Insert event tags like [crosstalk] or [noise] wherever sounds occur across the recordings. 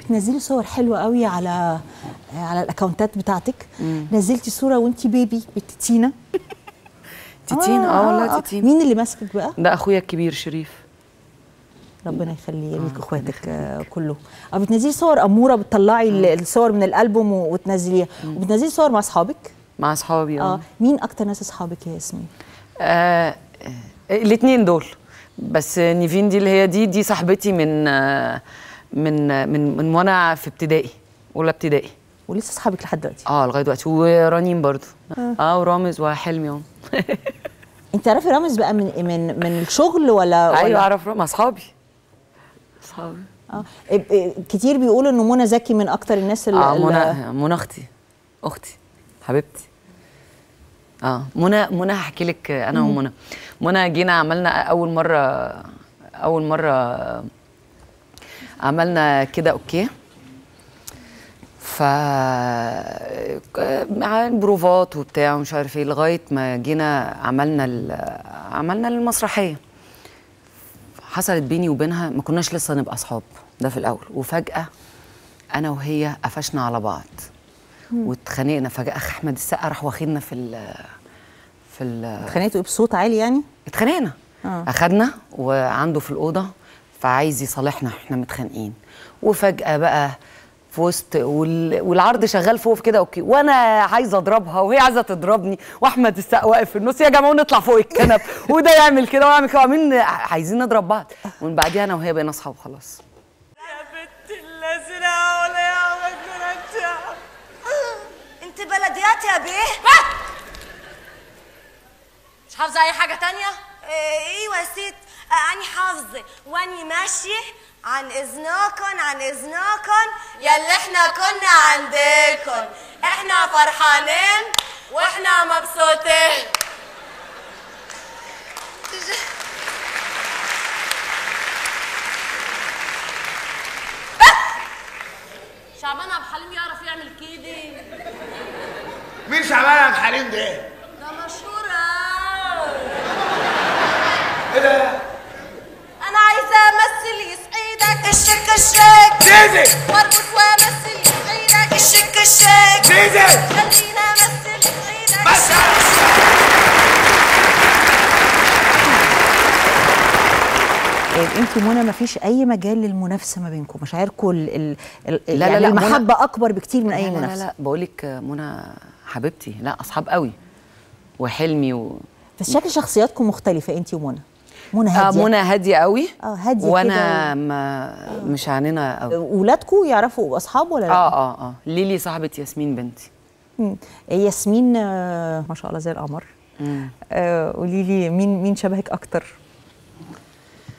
بتنزلي صور حلوة قوي على على الأكونتات بتاعتك. نزلتي صورة وانت بيبي بتتينا تيتين آه والله تيتين مين اللي ماسكك بقى؟ ده أخويا الكبير شريف. ربنا يخلي ليك أخواتك آه، كله. آه بتنزلي صور أمورة بتطلعي ال- الصور من الألبوم وتنزليها. وبتنزلي صور مع أصحابك؟ مع أصحابي آه. آه, مين أكتر ناس أصحابك يا ياسمين؟ آه الاثنين دول. بس نيفين دي اللي هي دي دي صاحبتي من آه من آه من من وأنا في ابتدائي أولى ابتدائي. ولسه أصحابك لحد دلوقتي؟ آه لغاية دلوقتي. ورنيم برضو. آه. ورامز وحلمي اهو [laughs] انت تعرفي رامز بقى من من من الشغل ولا أيوه أعرف رامز. أصحابي. أصحابي. آه. كتير بيقولوا ان منى زكي من أكتر الناس اللي آه منى منى أختي. أختي. حبيبتي. آه منى منى هحكي لك أنا ومنى. منى جينا عملنا أول مرة أول مرة عملنا كده أوكي. ف مع البروفات وبتاع ومش عارف إيه لغاية ما جينا عملنا ال- عملنا المسرحية. حصلت بيني وبينها ما كناش لسه نبقى أصحاب ده في الأول. وفجأة أنا وهي قفشنا على بعض. واتخانقنا فجأة أحمد السقا راح واخدنا في ال في ال اتخانقتوا بصوت عالي يعني؟ اتخانقنا. آه. أخدنا وعنده في الأوضة فعايز يصالحنا إحنا متخانقين. وفجأة بقى في وسط وال... والعرض شغال فوق كده أوكي. وأنا عايزة أضربها وهي عايزة تضربني. وأحمد السقا واقف في النص يا جماعة ونطلع فوق الكنب. [laughs] وده يعمل كده ويعمل كده. وعاملين عايزين نضرب بعض. ومن بعديها أنا وهي بقينا أصحاب خلاص. يا بنت الازرق ولا يا انت بلديات يا بيه؟ مش حافظة أي حاجة تانية؟ أيوه يا ست؟ أني حافظه وأني ماشيه عن اذنكم عن اذنكم ياللي إحنا كنا عندكم إحنا فرحانين وإحنا مبسوطين. شعبان عبد الحليم يعرف يعمل كده. مين شعبان عبد الحليم ده؟ زيزي وارقص وامثل يسعدك الشك الشك زيزي خلينا امثل يسعدك بس انت ومنى ما فيش أي مجال للمنافسة ما بينكم؟ مشاعركم ال ال لا، لا، يعني لا، المحبة أكبر بكتير من أي لا لا منافسه لا. بقول لك منى حبيبتي لا أصحاب قوي وحلمي و بس شكل شخصياتكم مختلفة انت ومنى. منى آه هاديه منى هادية قوي. آه هادية وأنا ما مش عنينا قوي. ولادكم يعرفوا أصحاب ولا لأ؟ آه آه آه. ليلي صاحبة ياسمين بنتي. مم. ياسمين آه، ما شاء الله زي القمر. آه، قولي لي مين مين شبهك أكتر؟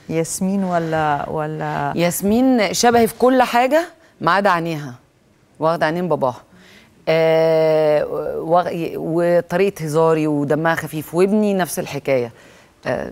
ياسمين ولا ولا؟ ياسمين شبهي في كل حاجة ما عدا عينيها واخدة عينين باباها. آه وطريقة هزاري ودمها خفيف وابني نفس الحكاية. آه